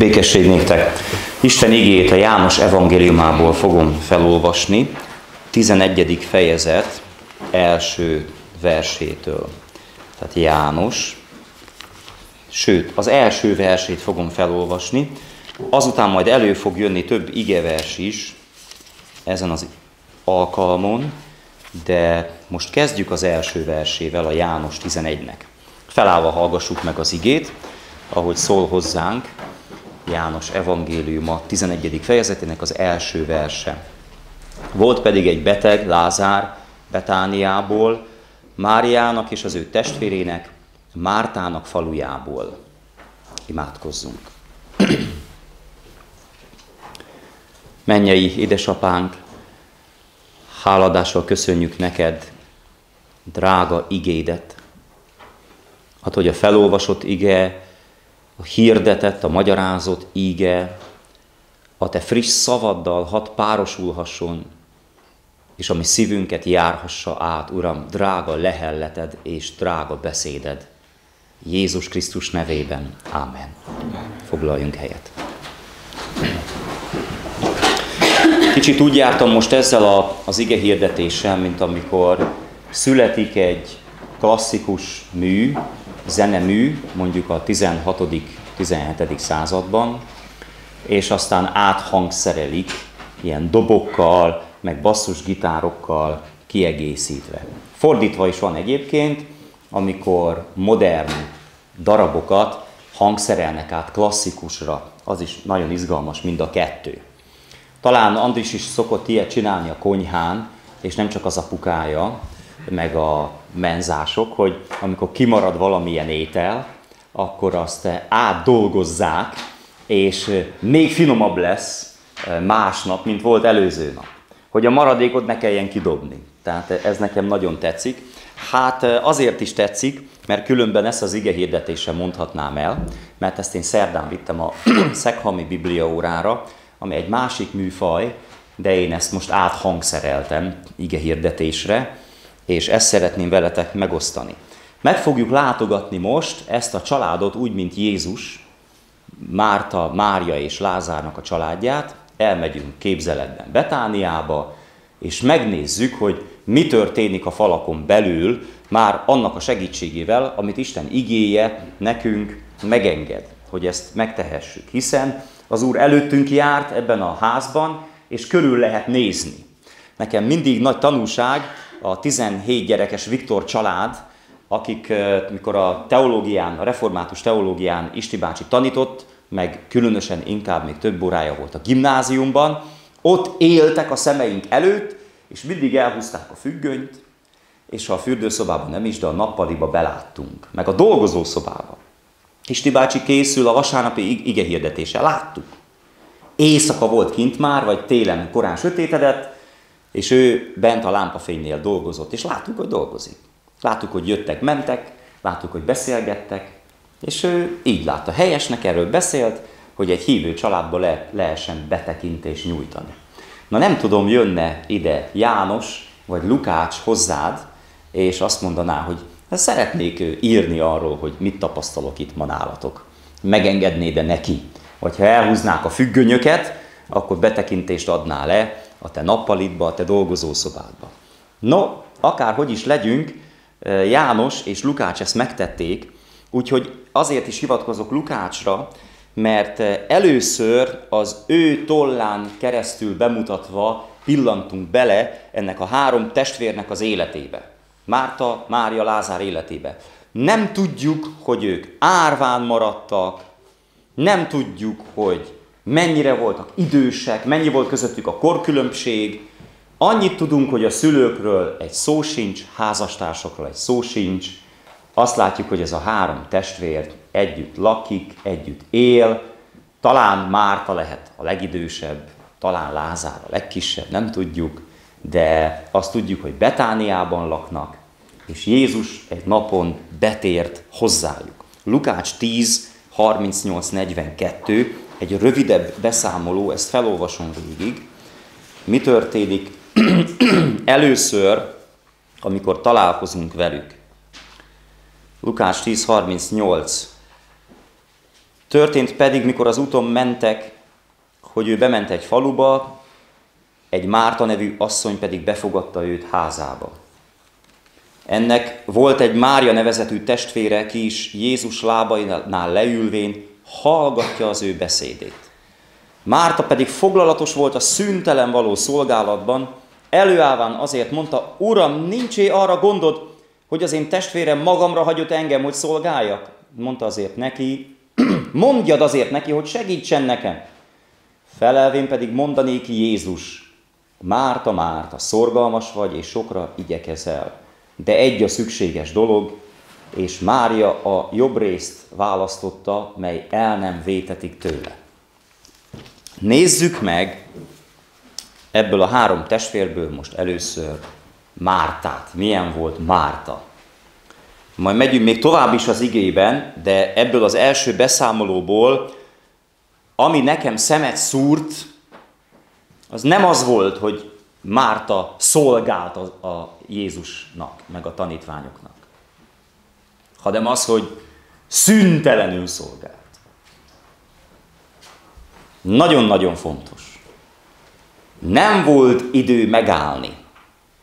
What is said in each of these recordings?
Békesség néktek! Isten igét a János evangéliumából fogom felolvasni, 11. fejezet első versétől. Tehát János, sőt, az első versét fogom felolvasni, azután majd elő fog jönni több igevers is ezen az alkalmon, de most kezdjük az első versével, a János 11-nek. Felállva hallgassuk meg az igét, ahogy szól hozzánk János evangéliuma 11. fejezetének az első verse. Volt pedig egy beteg, Lázár, Betániából, Máriának és az ő testvérének, Mártának falujából. Imádkozzunk. Mennyei édesapánk, háladással köszönjük neked, drága igédet, hát hogy a felolvasott ige a hirdetett, a magyarázott íge, a te friss szavaddal hat párosulhasson, és ami szívünket járhassa át, Uram, drága lehelleted és drága beszéded. Jézus Krisztus nevében. Ámen. Foglaljunk helyet. Kicsit úgy jártam most ezzel a, az ige hirdetéssel, mint amikor születik egy klasszikus mű, zenemű, mondjuk a 16.-17. században, és aztán áthangszerelik ilyen dobokkal, meg basszusgitárokkal kiegészítve. Fordítva is van egyébként, amikor modern darabokat hangszerelnek át klasszikusra, az is nagyon izgalmas mind a kettő. Talán Andris is szokott ilyet csinálni a konyhán, és nem csak az apukája, meg a menzások, hogy amikor kimarad valamilyen étel, akkor azt átdolgozzák, és még finomabb lesz másnap, mint volt előző nap. Hogy a maradékot ne kelljen kidobni. Tehát ez nekem nagyon tetszik. Hát azért is tetszik, mert különben ezt az ige hirdetéssel mondhatnám el, mert ezt én szerdán vittem a Szekhami Biblia órára, ami egy másik műfaj, de én ezt most áthangszereltem ige hirdetésre, és ezt szeretném veletek megosztani. Meg fogjuk látogatni most ezt a családot úgy, mint Jézus, Márta, Mária és Lázárnak a családját, elmegyünk képzeletben Betániába, és megnézzük, hogy mi történik a falakon belül, már annak a segítségével, amit Isten igéje nekünk megenged, hogy ezt megtehessük. Hiszen az Úr előttünk járt ebben a házban, és körül lehet nézni. Nekem mindig nagy tanulság, a 17 gyerekes Viktor család, akik, mikor a teológián, a református teológián Isti bácsi tanított, meg különösen inkább még több órája volt a gimnáziumban, ott éltek a szemeink előtt, és mindig elhúzták a függönyt, és ha a fürdőszobában nem is, de a nappaliba beláttunk, meg a dolgozószobába. Isti bácsi készül a vasárnapi ige hirdetése, láttuk. Éjszaka volt kint már, vagy télen korán sötétedett, és ő bent a lámpafénynél dolgozott, és láttuk, hogy dolgozik. Láttuk, hogy jöttek, mentek, láttuk, hogy beszélgettek, és ő így látta. Helyesnek erről beszélt, hogy egy hívő családba le, lehessen betekintést nyújtani. Na nem tudom, jönne ide János vagy Lukács hozzád, és azt mondaná, hogy szeretnék írni arról, hogy mit tapasztalok itt ma nálatok. Megengedné de neki. Vagy ha elhúznák a függönyöket, akkor betekintést adná le a te nappalitba, a te dolgozószobádba. No, akárhogy is legyünk, eh, János és Lukács ezt megtették, úgyhogy azért is hivatkozok Lukácsra, mert eh, először az ő tollán keresztül bemutatva pillantunk bele ennek a három testvérnek az életébe. Márta, Mária, Lázár életébe. Nem tudjuk, hogy ők árván maradtak, nem tudjuk, hogy mennyire voltak idősek, mennyi volt közöttük a korkülönbség. Annyit tudunk, hogy a szülőkről egy szó sincs, házastársakról egy szó sincs. Azt látjuk, hogy ez a három testvér együtt lakik, együtt él. Talán Márta lehet a legidősebb, talán Lázár a legkisebb, nem tudjuk, de azt tudjuk, hogy Betániában laknak, és Jézus egy napon betért hozzájuk. Lukács 10, 38-42, egy rövidebb beszámoló, ezt felolvasom végig. Mi történik először, amikor találkozunk velük? Lukás 10.38. Történt pedig, mikor az úton mentek, hogy ő bement egy faluba, egy Márta nevű asszony pedig befogadta őt házába. Ennek volt egy Mária nevezetű testvére, ki is Jézus lábainál leülvén hallgatja az ő beszédét. Márta pedig foglalatos volt a szüntelen való szolgálatban, előállván azért mondta, Uram, nincsé arra gondod, hogy az én testvérem magamra hagyott engem, hogy szolgáljak? Mondta azért neki, mondjad azért neki, hogy segítsen nekem. Felelvén pedig mondanék Jézus, Márta, Márta, szorgalmas vagy, és sokra igyekezel. De egy a szükséges dolog, és Mária a jobb részt választotta, mely el nem vétetik tőle. Nézzük meg ebből a három testvérből most először Mártát. Milyen volt Márta? Majd megyünk még tovább is az igében, de ebből az első beszámolóból, ami nekem szemet szúrt, az nem az volt, hogy Márta szolgált a, a Jézusnak, meg a tanítványoknak, hanem az, hogy szüntelenül szolgált. Nagyon-nagyon fontos. Nem volt idő megállni.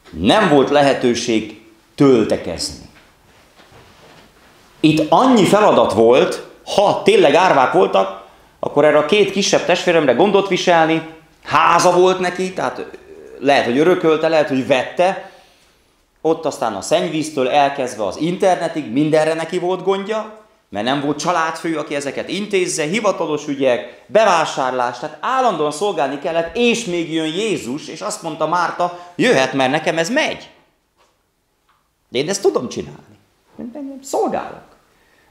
Nem volt lehetőség töltekezni. Itt annyi feladat volt, ha tényleg árvák voltak, akkor erre a két kisebb testvéremre gondot viselni, háza volt neki, tehát lehet, hogy örökölte, lehet, hogy vette, ott aztán a szennyvíztől elkezdve az internetig mindenre neki volt gondja, mert nem volt családfő, aki ezeket intézze, hivatalos ügyek, bevásárlás, tehát állandóan szolgálni kellett, és még jön Jézus, és azt mondta Márta, jöhet, mert nekem ez megy. De én ezt tudom csinálni. Szolgálok.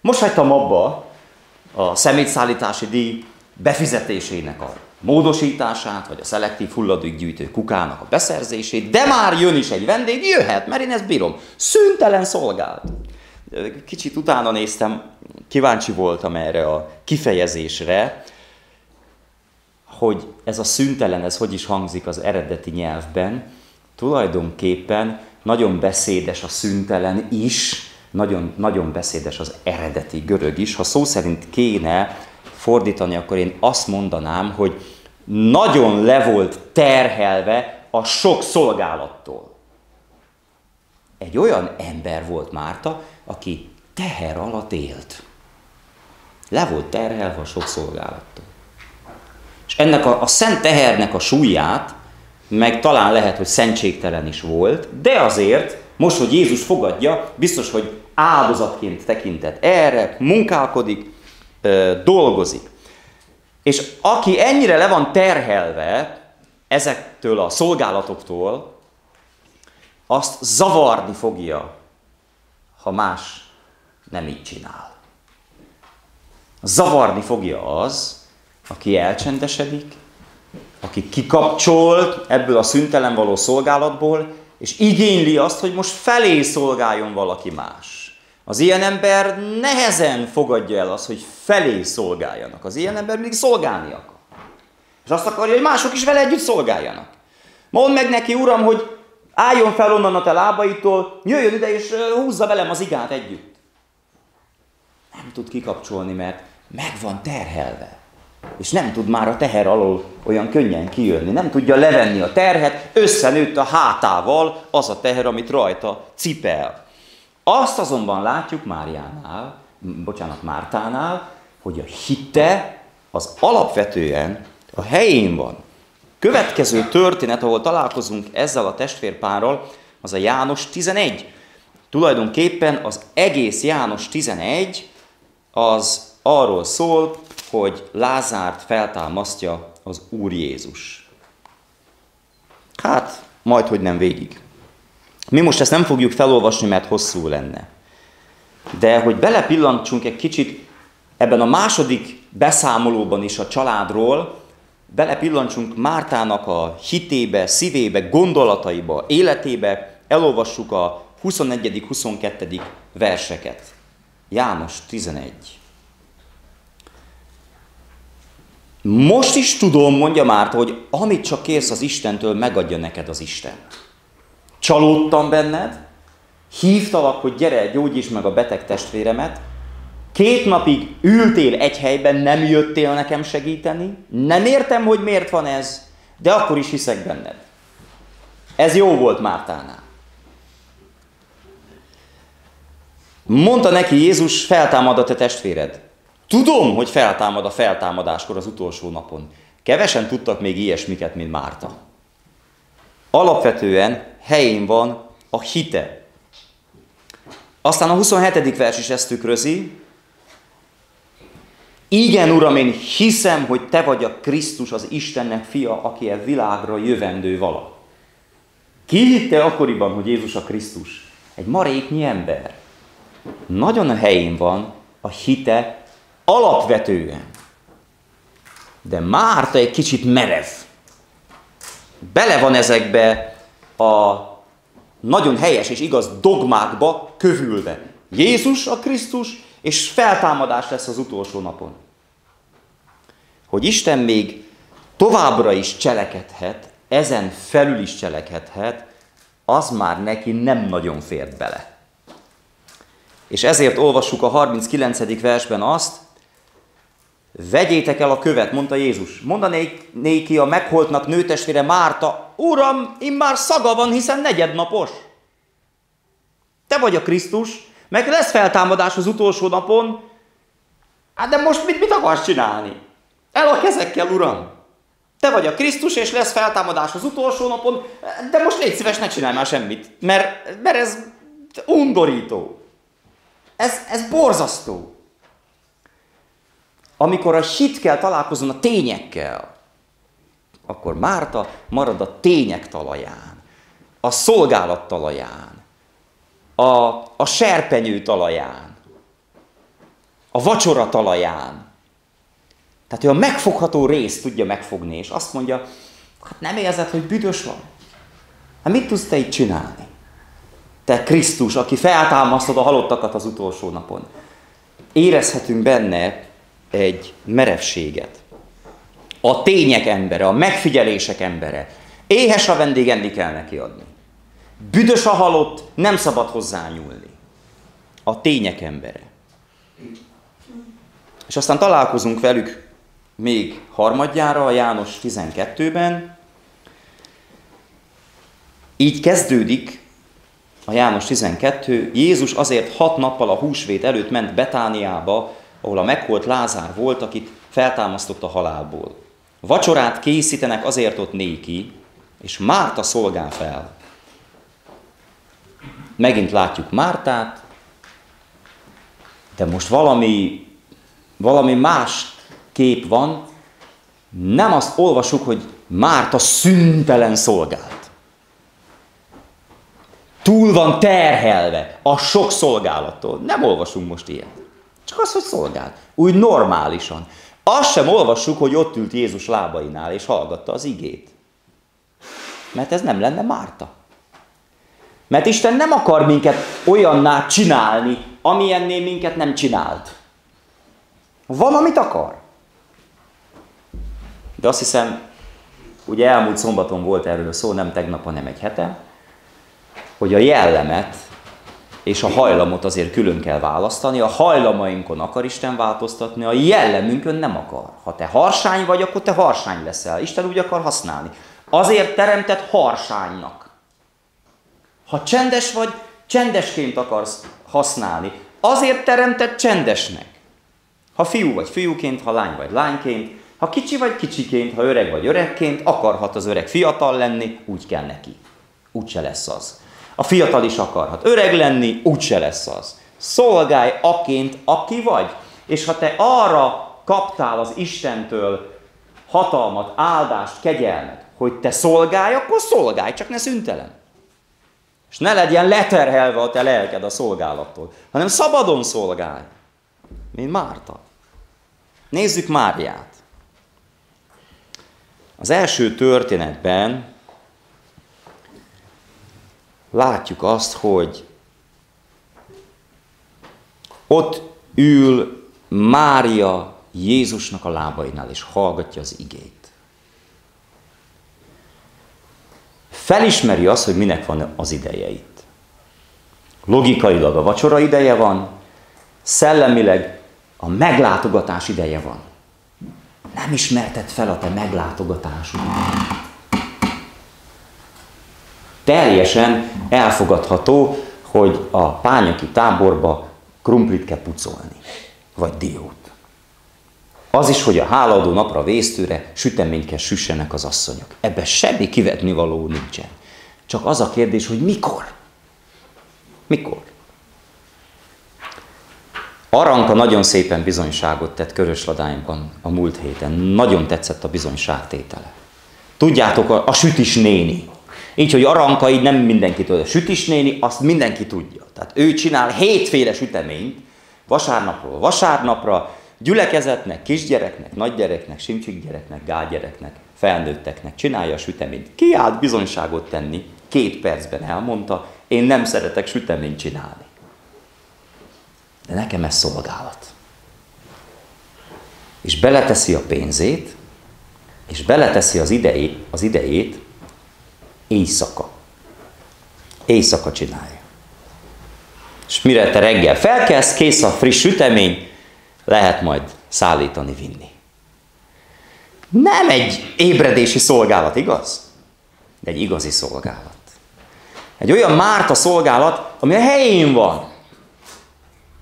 Most hagytam abba a szemétszállítási díj befizetésének a módosítását, vagy a szelektív hulladékgyűjtő kukának a beszerzését, de már jön is egy vendég, jöhet, mert én ezt bírom. Szüntelen szolgált. Kicsit utána néztem, kíváncsi voltam erre a kifejezésre, hogy ez a szüntelen, ez hogy is hangzik az eredeti nyelvben. Tulajdonképpen nagyon beszédes a szüntelen is, nagyon, nagyon beszédes az eredeti görög is. Ha szó szerint kéne fordítani, akkor én azt mondanám, hogy nagyon le volt terhelve a sok szolgálattól. Egy olyan ember volt Márta, aki teher alatt élt. Le volt terhelve a sok szolgálattól. És ennek a, a szent tehernek a súlyát, meg talán lehet, hogy szentségtelen is volt, de azért, most, hogy Jézus fogadja, biztos, hogy áldozatként tekintett erre, munkálkodik, dolgozik. És aki ennyire le van terhelve ezektől a szolgálatoktól, azt zavarni fogja, ha más nem így csinál. Zavarni fogja az, aki elcsendesedik, aki kikapcsolt ebből a szüntelen való szolgálatból, és igényli azt, hogy most felé szolgáljon valaki más. Az ilyen ember nehezen fogadja el azt, hogy felé szolgáljanak. Az ilyen ember mindig szolgálni akar. És azt akarja, hogy mások is vele együtt szolgáljanak. Mondd meg neki, uram, hogy álljon fel onnan a te lábaitól, jöjjön ide és húzza velem az igát együtt. Nem tud kikapcsolni, mert meg van terhelve. És nem tud már a teher alól olyan könnyen kijönni. Nem tudja levenni a terhet, összenőtt a hátával az a teher, amit rajta cipel. Azt azonban látjuk Máriánál, bocsánat, Mártánál, hogy a hitte az alapvetően a helyén van. Következő történet, ahol találkozunk ezzel a testvérpárral, az a János 11. Tulajdonképpen az egész János 11 az arról szól, hogy Lázárt feltámasztja az Úr Jézus. Hát, majd, hogy nem végig. Mi most ezt nem fogjuk felolvasni, mert hosszú lenne. De hogy belepillantsunk egy kicsit ebben a második beszámolóban is a családról, belepillantsunk Mártának a hitébe, szívébe, gondolataiba, életébe, elolvassuk a 21.-22. verseket. János 11. Most is tudom, mondja Márta, hogy amit csak kérsz az Istentől, megadja neked az Isten. Csalódtam benned, hívtalak, hogy gyere, gyógyíts meg a beteg testvéremet, Két napig ültél egy helyben, nem jöttél nekem segíteni, nem értem, hogy miért van ez, de akkor is hiszek benned. Ez jó volt Mártánál. Mondta neki Jézus, feltámad a te testvéred. Tudom, hogy feltámad a feltámadáskor az utolsó napon. Kevesen tudtak még ilyesmiket, mint Márta. Alapvetően helyén van a hite. Aztán a 27. vers is ezt tükrözi. Igen, Uram, én hiszem, hogy Te vagy a Krisztus, az Istennek fia, aki a világra jövendő vala. Ki hitte akkoriban, hogy Jézus a Krisztus? Egy maréknyi ember. Nagyon a helyén van a hite alapvetően. De Márta egy kicsit merev. Bele van ezekbe a nagyon helyes és igaz dogmákba kövülve. Jézus a Krisztus, és feltámadás lesz az utolsó napon. Hogy Isten még továbbra is cselekedhet, ezen felül is cselekedhet, az már neki nem nagyon fért bele. És ezért olvassuk a 39. versben azt, Vegyétek el a követ, mondta Jézus. Mondanék néki a megholtnak nőtestvére Márta, Uram, immár szaga van, hiszen negyednapos. Te vagy a Krisztus, meg lesz feltámadás az utolsó napon. Hát de most mit, mit akarsz csinálni? El a kezekkel, Uram! Te vagy a Krisztus, és lesz feltámadás az utolsó napon, de most légy szíves, ne csinálj már semmit, mert, mert ez undorító. Ez, ez borzasztó. Amikor a hit kell találkozni a tényekkel, akkor Márta marad a tények talaján, a szolgálat talaján, a, a serpenyő talaján, a vacsora talaján. Tehát ő a megfogható részt tudja megfogni, és azt mondja, hát nem érzed, hogy büdös van? Hát mit tudsz te itt csinálni? Te Krisztus, aki feltámasztod a halottakat az utolsó napon. Érezhetünk benne egy merevséget. A tények embere, a megfigyelések embere. Éhes a vendég, enni kell neki adni. Büdös a halott, nem szabad hozzányúlni. A tények embere. És aztán találkozunk velük még harmadjára a János 12-ben. Így kezdődik a János 12. Jézus azért hat nappal a húsvét előtt ment Betániába, ahol a megholt Lázár volt, akit feltámasztott a halálból. Vacsorát készítenek azért ott néki, és Márta szolgál fel. Megint látjuk Mártát, de most valami, valami más kép van, nem azt olvasuk, hogy Márta szüntelen szolgált. Túl van terhelve a sok szolgálattól. Nem olvasunk most ilyet. Csak az, hogy szolgált. Úgy normálisan. Azt sem olvassuk, hogy ott ült Jézus lábainál, és hallgatta az igét. Mert ez nem lenne Márta. Mert Isten nem akar minket olyanná csinálni, amilyenné minket nem csinált. Van, amit akar. De azt hiszem, ugye elmúlt szombaton volt erről szó, nem tegnap, hanem egy hete, hogy a jellemet és a hajlamot azért külön kell választani. A hajlamainkon akar Isten változtatni, a jellemünkön nem akar. Ha te harsány vagy, akkor te harsány leszel. Isten úgy akar használni. Azért teremtett harsánynak. Ha csendes vagy, csendesként akarsz használni. Azért teremtett csendesnek. Ha fiú vagy fiúként, ha lány vagy lányként, ha kicsi vagy kicsiként, ha öreg vagy öregként, akarhat az öreg fiatal lenni, úgy kell neki. Úgy se lesz az. A fiatal is akarhat öreg lenni, úgyse lesz az. Szolgálj aként, aki vagy. És ha te arra kaptál az Istentől hatalmat, áldást, kegyelmet, hogy te szolgálj, akkor szolgálj, csak ne szüntelen. És ne legyen leterhelve a te lelked a szolgálattól, hanem szabadon szolgálj, mint Márta. Nézzük Máriát. Az első történetben látjuk azt, hogy ott ül Mária Jézusnak a lábainál, és hallgatja az igét. Felismeri azt, hogy minek van az ideje itt. Logikailag a vacsora ideje van, szellemileg A meglátogatás ideje van. Nem ismerted fel a te meglátogatásod. Teljesen elfogadható, hogy a pányaki táborba krumplit kell pucolni, vagy diót. Az is, hogy a háladó napra vésztőre süteményt kell süssenek az asszonyok. Ebben semmi kivetni való nincsen. Csak az a kérdés, hogy mikor? Mikor? Aranka nagyon szépen bizonyságot tett Körösladányban a múlt héten. Nagyon tetszett a bizonyságtétele. Tudjátok, a, a sütis néni. Így, hogy Aranka így nem mindenki tudja. Sütis néni, azt mindenki tudja. Tehát ő csinál hétféle süteményt, vasárnapról vasárnapra, gyülekezetnek, kisgyereknek, nagygyereknek, simcsikgyereknek, gálgyereknek, felnőtteknek csinálja a süteményt. Ki állt bizonyságot tenni, két percben elmondta, én nem szeretek süteményt csinálni. De nekem ez szolgálat. És beleteszi a pénzét, és beleteszi az idejét, az idejét éjszaka. Éjszaka csinálja. És mire te reggel felkelsz, kész a friss sütemény, lehet majd szállítani, vinni. Nem egy ébredési szolgálat, igaz? De egy igazi szolgálat. Egy olyan Márta szolgálat, ami a helyén van.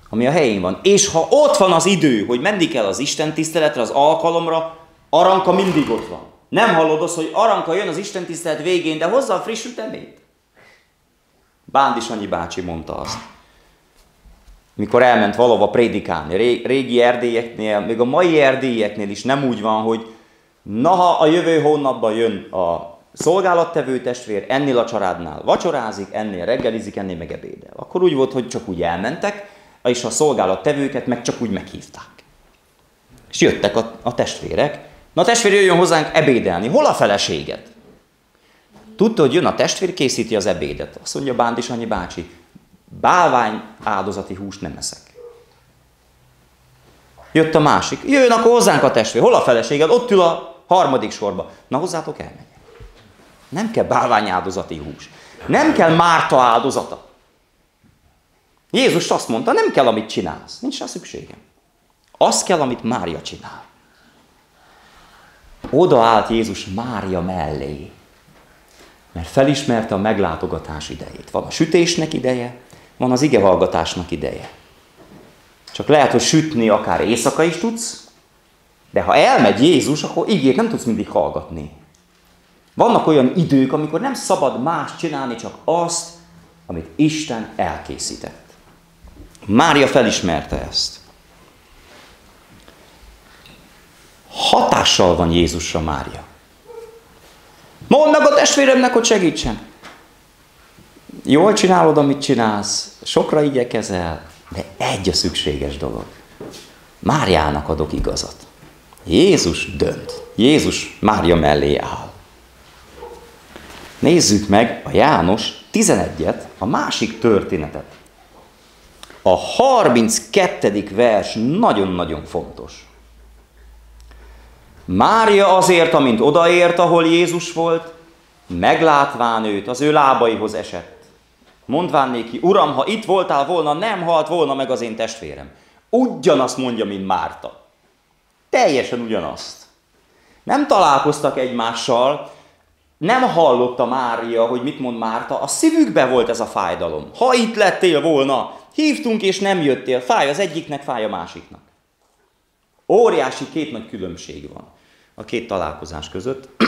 Ami a helyén van. És ha ott van az idő, hogy menni kell az Isten tiszteletre, az alkalomra, Aranka mindig ott van. Nem hallod azt, hogy Aranka jön az Isten tisztelet végén, de hozza a friss ütemét. Bándi Sanyi bácsi mondta azt. Mikor elment valahova prédikálni, régi erdélyeknél, még a mai erdélyeknél is nem úgy van, hogy na ha a jövő hónapban jön a szolgálattevő testvér, ennél a családnál vacsorázik, ennél reggelizik, ennél meg ebédel. Akkor úgy volt, hogy csak úgy elmentek, és a szolgálattevőket meg csak úgy meghívták. És jöttek a, a testvérek. Na testvér jöjjön hozzánk ebédelni. Hol a feleséged? Tudta, hogy jön a testvér, készíti az ebédet. Azt mondja Bándi Sanyi bácsi, bálvány áldozati húst nem eszek. Jött a másik. Jöjjön akkor hozzánk a testvér. Hol a feleséged? Ott ül a harmadik sorba. Na hozzátok elmegy. Nem kell bálvány áldozati hús. Nem kell Márta áldozata. Jézus azt mondta, nem kell, amit csinálsz. Nincs rá szükségem. Az kell, amit Mária csinál. Oda állt Jézus Mária mellé, mert felismerte a meglátogatás idejét. Van a sütésnek ideje, van az igehallgatásnak ideje. Csak lehet, hogy sütni akár éjszaka is tudsz, de ha elmegy Jézus, akkor igét nem tudsz mindig hallgatni. Vannak olyan idők, amikor nem szabad más csinálni, csak azt, amit Isten elkészített. Mária felismerte ezt. Hatással van Jézusra Mária. Mondd a testvéremnek, hogy segítsen. Jól csinálod, amit csinálsz, sokra igyekezel, de egy a szükséges dolog. Máriának adok igazat. Jézus dönt. Jézus Mária mellé áll. Nézzük meg a János 11-et, a másik történetet. A 32. vers nagyon-nagyon fontos. Mária azért, amint odaért, ahol Jézus volt, meglátván őt, az ő lábaihoz esett. Mondván néki, Uram, ha itt voltál volna, nem halt volna meg az én testvérem. Ugyanazt mondja, mint Márta. Teljesen ugyanazt. Nem találkoztak egymással, nem hallotta Mária, hogy mit mond Márta, a szívükbe volt ez a fájdalom. Ha itt lettél volna, hívtunk és nem jöttél, fáj az egyiknek, fáj a másiknak. Óriási két nagy különbség van a két találkozás között.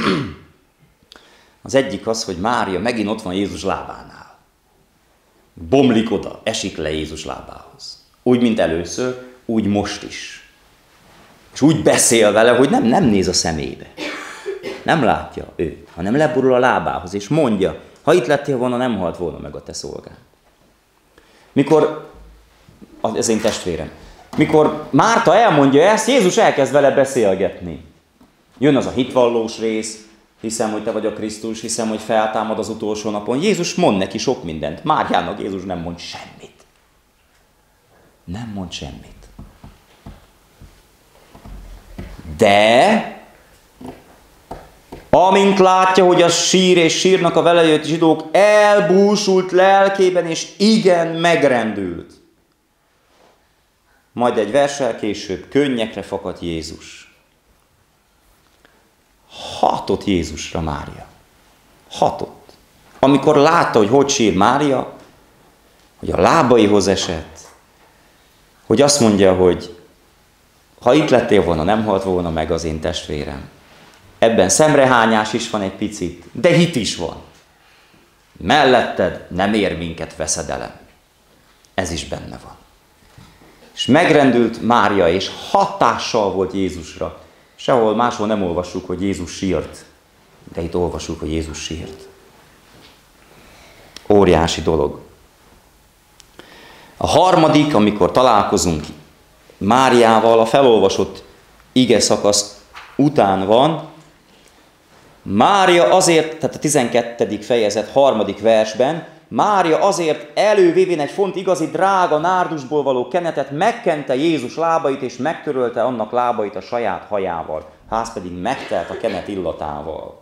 Az egyik az, hogy Mária megint ott van Jézus lábánál. Bomlik oda, esik le Jézus lábához. Úgy, mint először, úgy most is. És úgy beszél vele, hogy nem, nem néz a szemébe. Nem látja ő, hanem leborul a lábához, és mondja, ha itt lettél volna, nem halt volna meg a te szolgád. Mikor, ez én testvérem, mikor Márta elmondja ezt, Jézus elkezd vele beszélgetni. Jön az a hitvallós rész, hiszem, hogy te vagy a Krisztus, hiszem, hogy feltámad az utolsó napon. Jézus mond neki sok mindent. Márjának Jézus nem mond semmit. Nem mond semmit. De Amint látja, hogy a sír és sírnak a vele jött zsidók, elbúsult lelkében, és igen, megrendült. majd egy versel később könnyekre fakadt Jézus. Hatott Jézusra Mária. Hatott. Amikor látta, hogy hogy sír Mária, hogy a lábaihoz esett, hogy azt mondja, hogy ha itt lettél volna, nem halt volna meg az én testvérem. Ebben szemrehányás is van egy picit, de hit is van. Melletted nem ér minket veszedelem. Ez is benne van. És megrendült Mária, és hatással volt Jézusra. Sehol máshol nem olvassuk, hogy Jézus sírt, de itt olvassuk, hogy Jézus sírt. Óriási dolog. A harmadik, amikor találkozunk Máriával, a felolvasott ige szakasz után van, Mária azért, tehát a 12. fejezet harmadik versben, Mária azért elővévén egy font igazi drága nárdusból való kenetet, megkente Jézus lábait, és megtörölte annak lábait a saját hajával. Ház pedig megtelt a kenet illatával.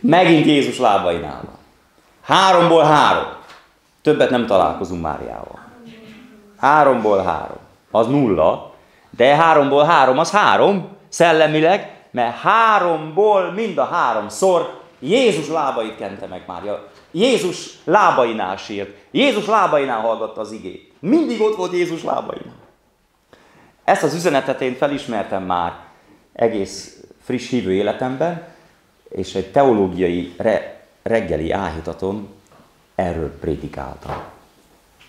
Megint Jézus lábainál van. Háromból három. Többet nem találkozunk Máriával. Háromból három. Az nulla, de háromból három az három, szellemileg, mert háromból mind a háromszor Jézus lábait kente meg Mária. Jézus lábainál sírt. Jézus lábainál hallgatta az igét. Mindig ott volt Jézus lábainál. Ezt az üzenetet én felismertem már egész friss hívő életemben, és egy teológiai re- reggeli áhítaton erről prédikáltam.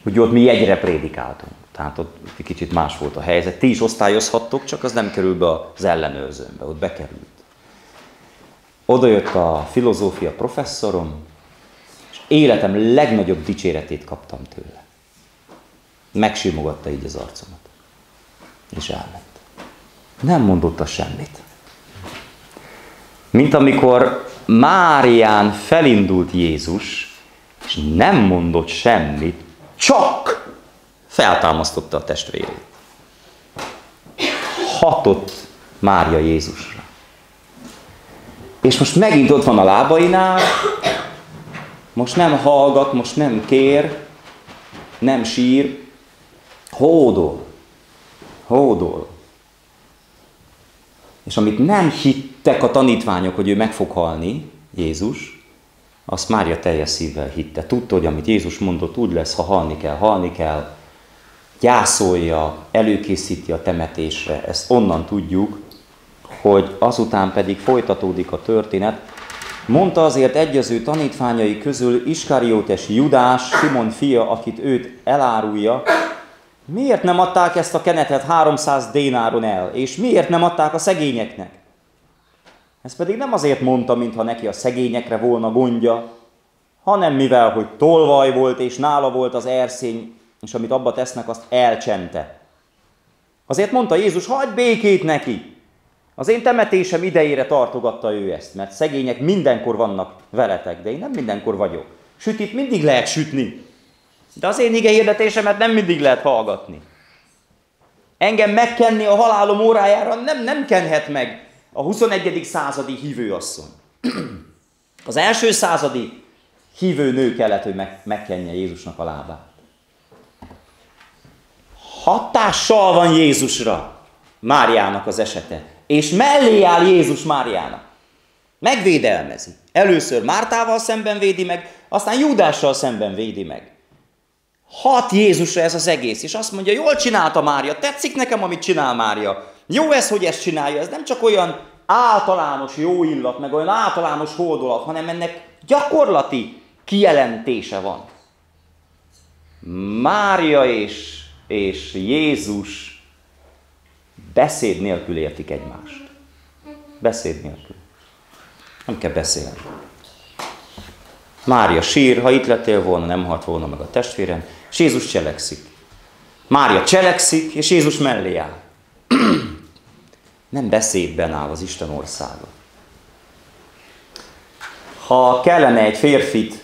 Hogy ott mi egyre prédikáltunk. Tehát ott kicsit más volt a helyzet. Ti is osztályozhattok, csak az nem kerül be az ellenőrzőmbe, ott bekerült. Oda jött a filozófia professzorom, életem legnagyobb dicséretét kaptam tőle. Megsimogatta így az arcomat. És elment. Nem mondotta semmit. Mint amikor Márián felindult Jézus, és nem mondott semmit, csak feltámasztotta a testvérét. Hatott Mária Jézusra. És most megint ott van a lábainál, most nem hallgat, most nem kér, nem sír, hódol, hódol. És amit nem hittek a tanítványok, hogy ő meg fog halni, Jézus, azt Mária teljes szívvel hitte. Tudta, hogy amit Jézus mondott, úgy lesz, ha halni kell, halni kell, gyászolja, előkészíti a temetésre. Ezt onnan tudjuk, hogy azután pedig folytatódik a történet. Mondta azért egy az ő tanítványai közül Iskariótes Judás, Simon fia, akit őt elárulja, miért nem adták ezt a kenetet 300 dénáron el, és miért nem adták a szegényeknek? Ez pedig nem azért mondta, mintha neki a szegényekre volna gondja, hanem mivel, hogy tolvaj volt, és nála volt az erszény, és amit abba tesznek, azt elcsente. Azért mondta Jézus, hagyd békét neki! Az én temetésem idejére tartogatta ő ezt, mert szegények mindenkor vannak veletek, de én nem mindenkor vagyok. Sütit mindig lehet sütni, de az én ige hirdetésemet nem mindig lehet hallgatni. Engem megkenni a halálom órájára nem, nem kenhet meg a 21. századi hívőasszony. Az első századi hívő nő kellett, hogy meg, megkenje Jézusnak a lábát. Hatással van Jézusra Máriának az esete. És mellé áll Jézus Máriának. Megvédelmezi. Először Mártával szemben védi meg, aztán Júdással szemben védi meg. Hat Jézusra ez az egész, és azt mondja, jól csinálta Mária, tetszik nekem, amit csinál Mária. Jó ez, hogy ezt csinálja, ez nem csak olyan általános jó illat, meg olyan általános holdolat, hanem ennek gyakorlati kijelentése van. Mária és, és Jézus beszéd nélkül értik egymást. Beszéd nélkül. Nem kell beszélni. Mária sír, ha itt lettél volna, nem halt volna meg a testvérem, és Jézus cselekszik. Mária cselekszik, és Jézus mellé áll. nem beszédben áll az Isten országa. Ha kellene egy férfit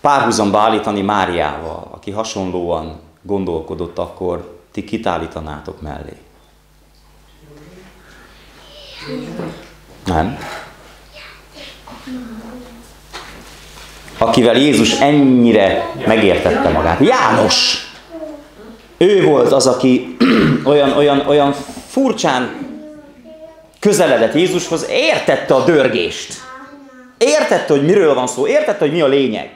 párhuzamba állítani Máriával, aki hasonlóan gondolkodott, akkor ti kitállítanátok mellé. Nem? Akivel Jézus ennyire megértette magát. János! Ő volt az, aki olyan, olyan, olyan furcsán közeledett Jézushoz, értette a dörgést. Értette, hogy miről van szó, értette, hogy mi a lényeg.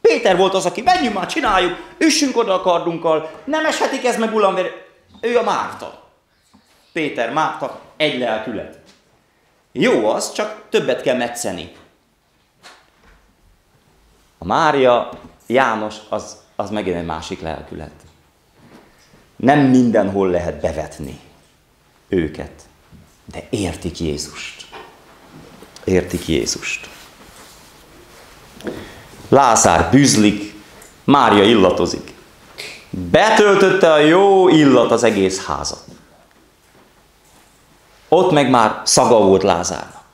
Péter volt az, aki menjünk már, csináljuk, üssünk oda a kardunkkal, nem eshetik ez meg ullamvér. Ő a Márta. Péter, Márta, egy lelkület. Jó az, csak többet kell metszeni. A Mária, János, az, az megint egy másik lelkület. Nem mindenhol lehet bevetni őket, de értik Jézust. Értik Jézust. Lázár bűzlik, Mária illatozik. Betöltötte a jó illat az egész házat. Ott meg már szaga volt Lázárnak.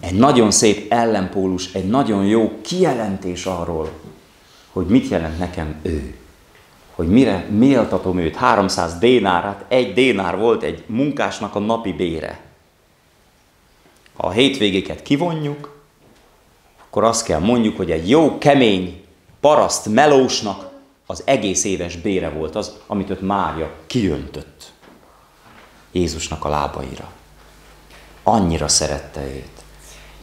Egy nagyon szép ellenpólus, egy nagyon jó kijelentés arról, hogy mit jelent nekem ő. Hogy mire méltatom őt. 300 dénárát, egy dénár volt egy munkásnak a napi bére. Ha a hétvégéket kivonjuk, akkor azt kell mondjuk, hogy egy jó, kemény paraszt melósnak az egész éves bére volt az, amit ott Mária kiöntött Jézusnak a lábaira. Annyira szerette őt.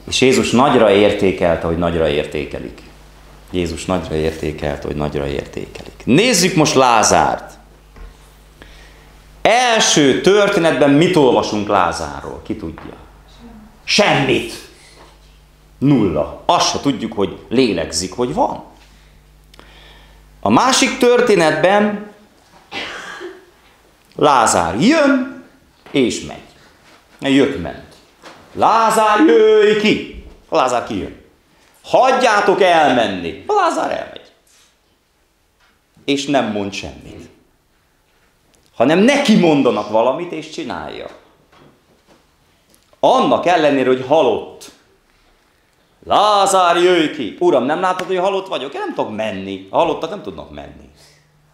És Jézus nagyra értékelte, hogy nagyra értékelik. Jézus nagyra értékelte, hogy nagyra értékelik. Nézzük most Lázárt. Első történetben mit olvasunk Lázárról? Ki tudja? Semmit. Nulla. Azt se tudjuk, hogy lélegzik, hogy van. A másik történetben Lázár jön és megy. Jött, ment. Lázár, jöjj ki! Lázár kijön. Hagyjátok elmenni. A Lázár elmegy. És nem mond semmit. Hanem neki mondanak valamit, és csinálja. Annak ellenére, hogy halott. Lázár, jöjj ki! Uram, nem látod, hogy halott vagyok? Én nem tudok menni. A halottak nem tudnak menni.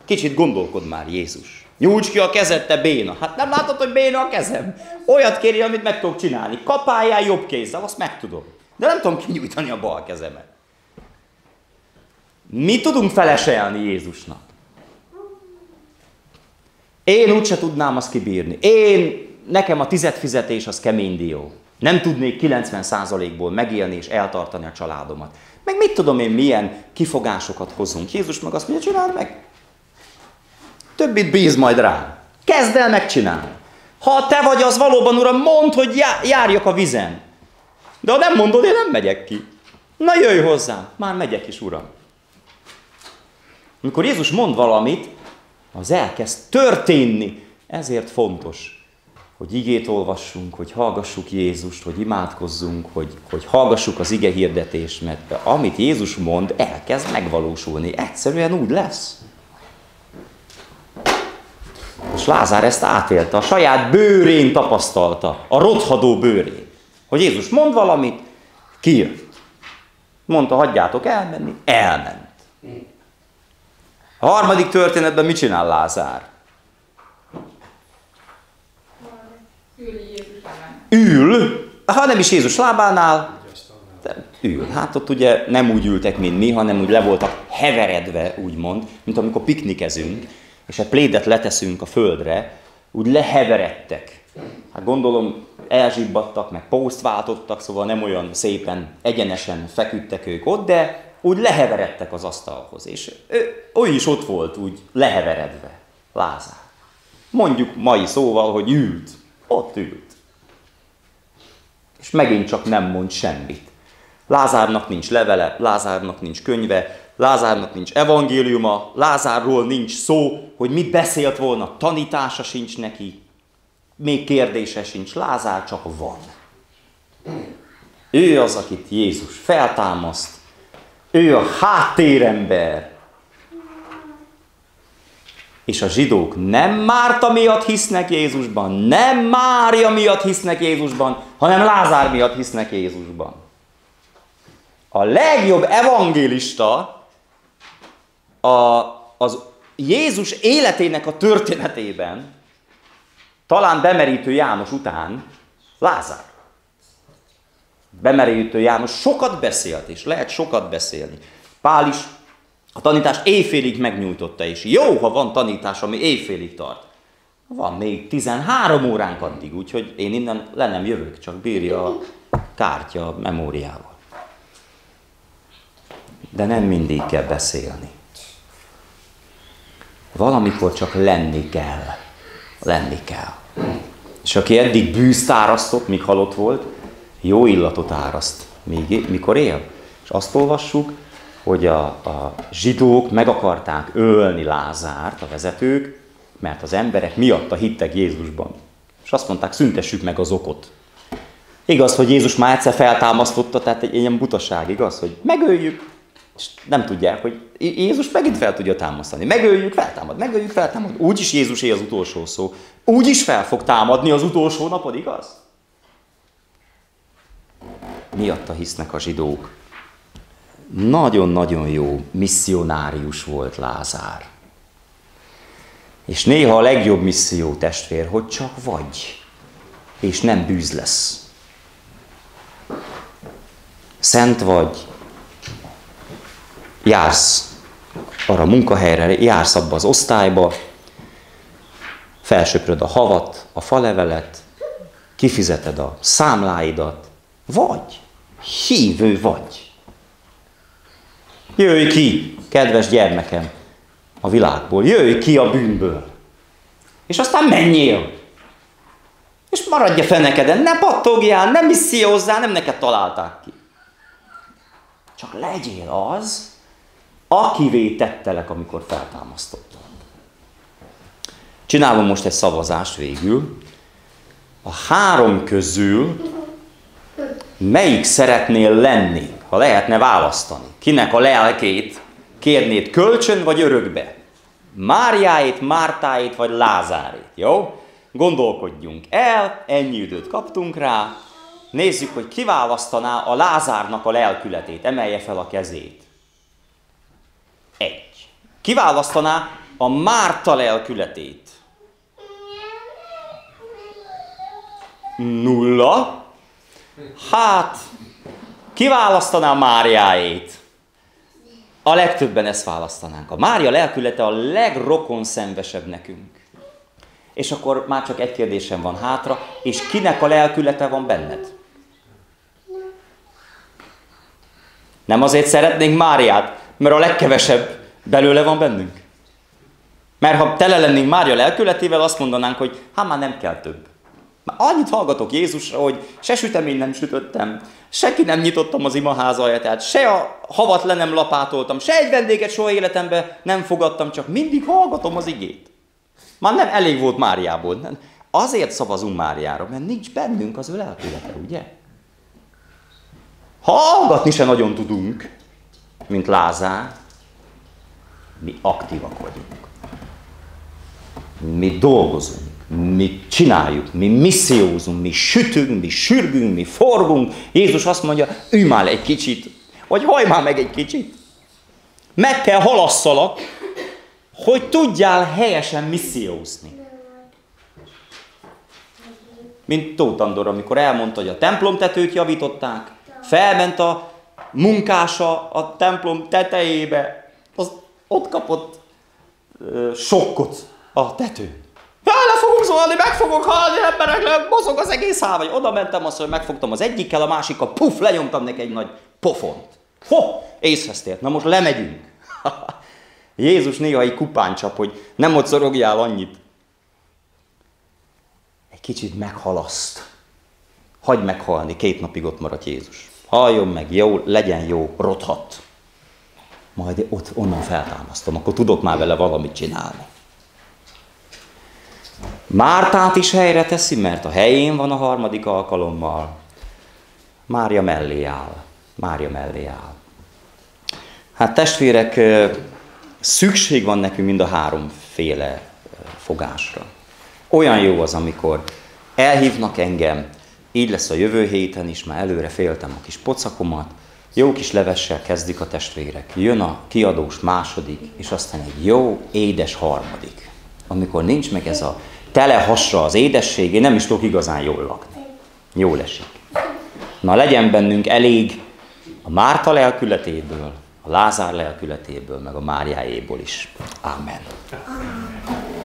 Kicsit gondolkod már, Jézus. Nyújts ki a kezed, te béna. Hát nem látod, hogy béna a kezem? Olyat kéri, amit meg tudok csinálni. Kapáljál jobb kézzel, azt meg tudom. De nem tudom kinyújtani a bal kezemet. Mi tudunk feleselni Jézusnak? Én úgyse tudnám azt kibírni. Én, nekem a tized fizetés az kemény dió. Nem tudnék 90%-ból megélni és eltartani a családomat. Meg mit tudom én, milyen kifogásokat hozunk. Jézus meg azt mondja, csináld meg. Többit bíz majd rá. Kezd el megcsinálni. Ha te vagy az valóban, uram, mondd, hogy járjak a vizen. De ha nem mondod, én nem megyek ki. Na jöjj hozzám, már megyek is, uram. Amikor Jézus mond valamit, az elkezd történni. Ezért fontos, hogy igét olvassunk, hogy hallgassuk Jézust, hogy imádkozzunk, hogy, hogy hallgassuk az ige hirdetést, mert amit Jézus mond, elkezd megvalósulni. Egyszerűen úgy lesz. És Lázár ezt átélte, a saját bőrén tapasztalta, a rothadó bőrén. Hogy Jézus mond valamit, kijött. Mondta, hagyjátok elmenni, elment. A harmadik történetben mit csinál Lázár? Ül, ha nem is Jézus lábánál, ül. Hát ott ugye nem úgy ültek, mint mi, hanem úgy le voltak heveredve, úgymond, mint amikor piknikezünk, és egy plédet leteszünk a földre, úgy leheveredtek. Hát gondolom elzsibbadtak, meg pószt váltottak, szóval nem olyan szépen, egyenesen feküdtek ők ott, de úgy leheveredtek az asztalhoz. És ő, ő is ott volt, úgy leheveredve, Lázár. Mondjuk mai szóval, hogy ült. Ott ült. És megint csak nem mond semmit. Lázárnak nincs levele, Lázárnak nincs könyve, Lázárnak nincs evangéliuma, Lázárról nincs szó, hogy mit beszélt volna, tanítása sincs neki, még kérdése sincs, Lázár csak van. Ő az, akit Jézus feltámaszt, ő a háttérember. És a zsidók nem Márta miatt hisznek Jézusban, nem Mária miatt hisznek Jézusban, hanem Lázár miatt hisznek Jézusban. A legjobb evangélista a, az Jézus életének a történetében, talán bemerítő János után, Lázár. Bemerítő János sokat beszélt, és lehet sokat beszélni. Pál is A tanítást éjfélig megnyújtotta, és jó, ha van tanítás, ami éjfélig tart. Van még 13 óránk addig, úgyhogy én innen le nem jövök, csak bírja a kártya a memóriával. De nem mindig kell beszélni. Valamikor csak lenni kell. Lenni kell. És aki eddig bűzt árasztott, míg halott volt, jó illatot áraszt, míg, mikor él. És azt olvassuk, hogy a, a zsidók meg akarták ölni Lázárt, a vezetők, mert az emberek miatta hittek Jézusban. És azt mondták, szüntessük meg az okot. Igaz, hogy Jézus már egyszer feltámasztotta, tehát egy ilyen butaság, igaz, hogy megöljük, és nem tudják, hogy Jézus megint fel tudja támasztani. Megöljük, feltámad, megöljük, feltámad. Úgyis Jézus él az utolsó szó. Úgyis fel fog támadni az utolsó napod, igaz? Miatta hisznek a zsidók. Nagyon-nagyon jó misszionárius volt Lázár. És néha a legjobb misszió testvér, hogy csak vagy, és nem bűz lesz. Szent vagy, jársz arra a munkahelyre, jársz abba az osztályba, felsöpröd a havat, a falevelet, kifizeted a számláidat, vagy, hívő vagy. Jöjj ki, kedves gyermekem, a világból, jöjj ki a bűnből. És aztán menjél. És maradj a fenekeden, ne pattogjál, nem missziózzál, nem neked találták ki. Csak legyél az, akivé tettelek, amikor feltámasztottam. Csinálom most egy szavazást végül. A három közül melyik szeretnél lenni, ha lehetne választani? Kinek a lelkét kérnéd kölcsön vagy örökbe? Máriáit, Mártáit vagy Lázárét, jó? Gondolkodjunk el, ennyi időt kaptunk rá, nézzük, hogy kiválasztaná a Lázárnak a lelkületét, emelje fel a kezét. Egy. Kiválasztaná a Márta lelkületét. Nulla. Hát, kiválasztaná Máriáét. A legtöbben ezt választanánk. A Mária lelkülete a legrokon szenvesebb nekünk. És akkor már csak egy kérdésem van hátra, és kinek a lelkülete van benned? Nem azért szeretnénk Máriát, mert a legkevesebb belőle van bennünk. Mert ha tele lennénk Mária lelkületével, azt mondanánk, hogy hát már nem kell több. Már annyit hallgatok Jézusra, hogy se sütemény nem sütöttem, senki nem nyitottam az imaház ajtaját, se a havat le nem lapátoltam, se egy vendéget soha életemben nem fogadtam, csak mindig hallgatom az igét. Már nem elég volt Máriából. Nem. Azért szavazunk Máriára, mert nincs bennünk az ő lelkülete, ugye? Hallgatni se nagyon tudunk, mint Lázár. Mi aktívak vagyunk. Mi dolgozunk mi csináljuk, mi missziózunk, mi sütünk, mi sürgünk, mi forgunk. Jézus azt mondja, ülj már egy kicsit, vagy haj már meg egy kicsit. Meg kell halasszalak, hogy tudjál helyesen missziózni. Mint Tóth Andor, amikor elmondta, hogy a templomtetőt javították, felment a munkása a templom tetejébe, az ott kapott ö, sokkot a tetőn. Ja, le fogok szólni, meg fogok halni, emberek, mozog az egész hál, vagy oda mentem, azt, hogy megfogtam az egyikkel, a másikkal, puf, lenyomtam neki egy nagy pofont. Ho, észhez. Na most lemegyünk. Jézus néha egy kupán csap, hogy nem ott szorogjál annyit. Egy kicsit meghalaszt. Hagy meghalni, két napig ott marad Jézus. Halljon meg, jó, legyen jó, rothat. Majd ott onnan feltámasztom, akkor tudok már vele valamit csinálni. Mártát is helyre teszi, mert a helyén van a harmadik alkalommal. Mária mellé áll. Mária mellé áll. Hát testvérek, szükség van nekünk mind a háromféle fogásra. Olyan jó az, amikor elhívnak engem, így lesz a jövő héten is, már előre féltem a kis pocakomat, jó kis levessel kezdik a testvérek, jön a kiadós második, és aztán egy jó, édes harmadik. Amikor nincs meg ez a tele hasra az édesség, én nem is tudok igazán jól lakni. Jól esik. Na legyen bennünk elég a Márta lelkületéből, a Lázár lelkületéből, meg a Máriáéból is. Amen. Amen.